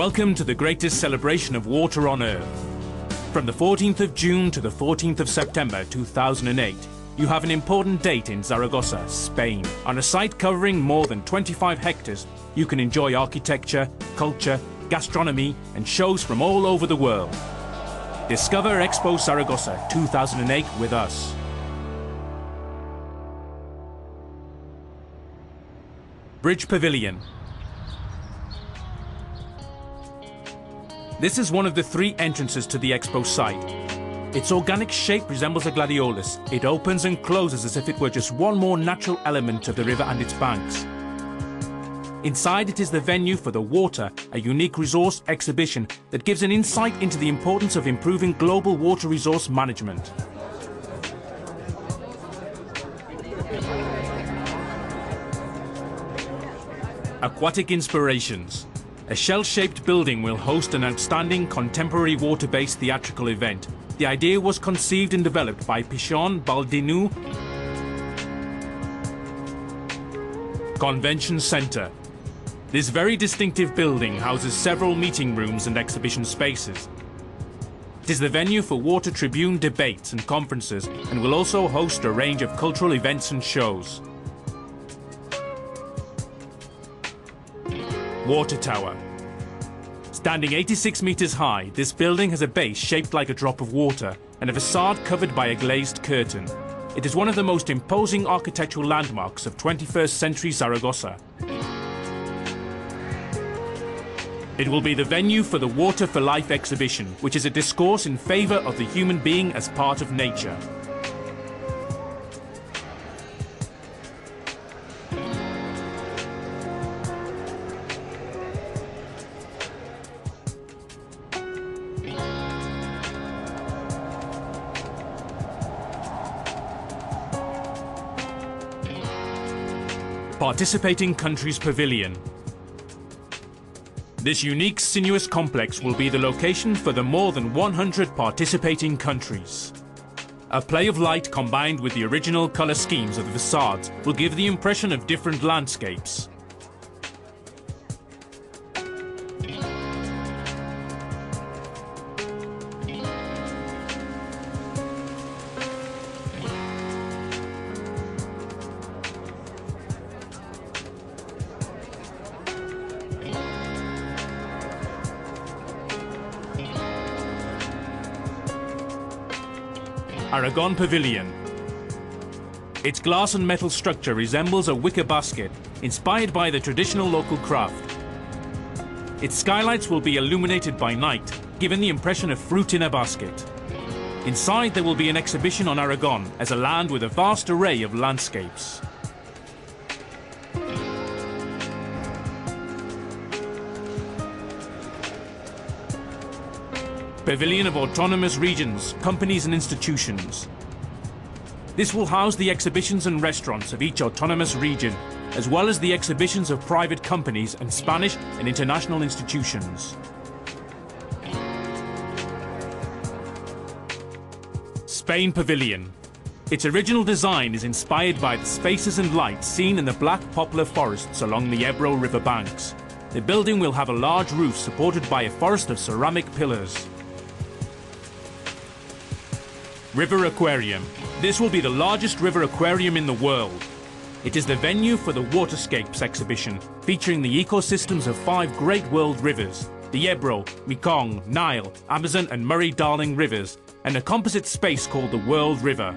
Welcome to the greatest celebration of water on Earth. From the 14th of June to the 14th of September 2008, you have an important date in Zaragoza, Spain. On a site covering more than 25 hectares, you can enjoy architecture, culture, gastronomy, and shows from all over the world. Discover Expo Zaragoza 2008 with us. Bridge Pavilion. This is one of the three entrances to the expo site. Its organic shape resembles a gladiolus. It opens and closes as if it were just one more natural element of the river and its banks. Inside it is the venue for the Water, a unique resource exhibition that gives an insight into the importance of improving global water resource management. Aquatic Inspirations. A shell-shaped building will host an outstanding contemporary water-based theatrical event. The idea was conceived and developed by Pichón Baldinú Convention Center. This very distinctive building houses several meeting rooms and exhibition spaces. It is the venue for Water Tribune debates and conferences and will also host a range of cultural events and shows. Water Tower. Standing 86 meters high, this building has a base shaped like a drop of water and a facade covered by a glazed curtain. It is one of the most imposing architectural landmarks of 21st century Zaragoza. It will be the venue for the Water for Life exhibition, which is a discourse in favor of the human being as part of nature. Participating Countries Pavilion. This unique sinuous complex will be the location for the more than 100 participating countries. A play of light combined with the original colour schemes of the facades will give the impression of different landscapes. Aragon Pavilion. Its glass and metal structure resembles a wicker basket, inspired by the traditional local craft. Its skylights will be illuminated by night, giving the impression of fruit in a basket. Inside there will be an exhibition on Aragon as a land with a vast array of landscapes. Pavilion of Autonomous Regions, Companies and Institutions. This will house the exhibitions and restaurants of each autonomous region, as well as the exhibitions of private companies and Spanish and international institutions. Spain Pavilion. Its original design is inspired by the spaces and lights seen in the black poplar forests along the Ebro river banks. The building will have a large roof supported by a forest of ceramic pillars. River Aquarium. This will be the largest river aquarium in the world. It is the venue for the Waterscapes exhibition, featuring the ecosystems of five great world rivers, the Ebro, Mekong, Nile, Amazon and Murray-Darling rivers, and a composite space called the World River.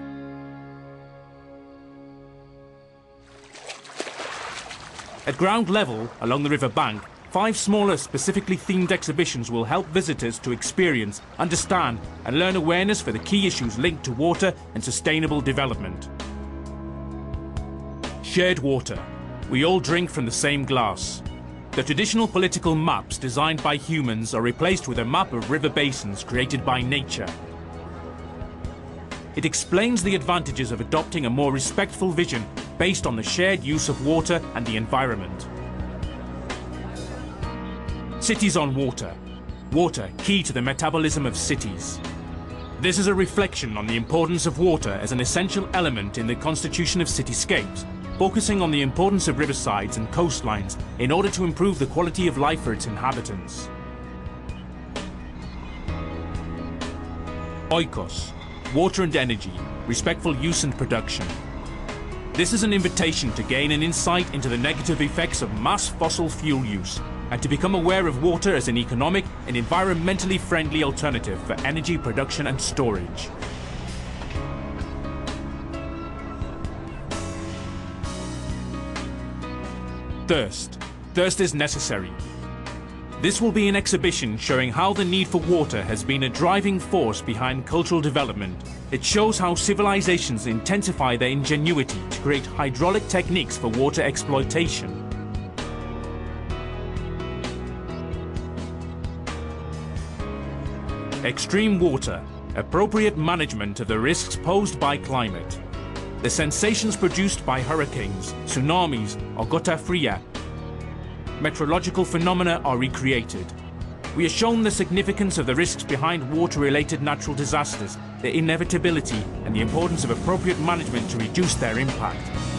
At ground level, along the river bank, Five smaller specifically themed exhibitions will help visitors to experience, understand and learn awareness for the key issues linked to water and sustainable development. Shared water. We all drink from the same glass. The traditional political maps designed by humans are replaced with a map of river basins created by nature. It explains the advantages of adopting a more respectful vision based on the shared use of water and the environment. Cities on water. Water, key to the metabolism of cities. This is a reflection on the importance of water as an essential element in the constitution of cityscapes, focusing on the importance of riversides and coastlines in order to improve the quality of life for its inhabitants. Oikos, water and energy, respectful use and production. This is an invitation to gain an insight into the negative effects of mass fossil fuel use and to become aware of water as an economic and environmentally friendly alternative for energy production and storage. Thirst. Thirst is necessary. This will be an exhibition showing how the need for water has been a driving force behind cultural development. It shows how civilizations intensify their ingenuity to create hydraulic techniques for water exploitation. Extreme water, appropriate management of the risks posed by climate. The sensations produced by hurricanes, tsunamis, or gota fria meteorological phenomena are recreated. We are shown the significance of the risks behind water-related natural disasters, their inevitability, and the importance of appropriate management to reduce their impact.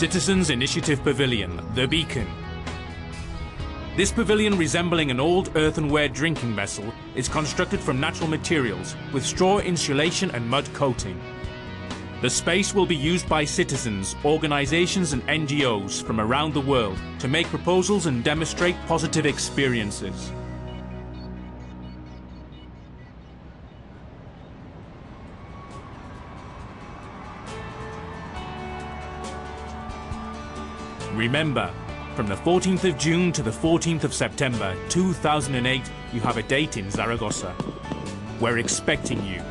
Citizens Initiative Pavilion, The Beacon. This pavilion, resembling an old earthenware drinking vessel, is constructed from natural materials, with straw insulation and mud coating. The space will be used by citizens, organizations and NGOs from around the world to make proposals and demonstrate positive experiences. Remember, from the 14th of June to the 14th of September 2008, you have a date in Zaragoza. We're expecting you.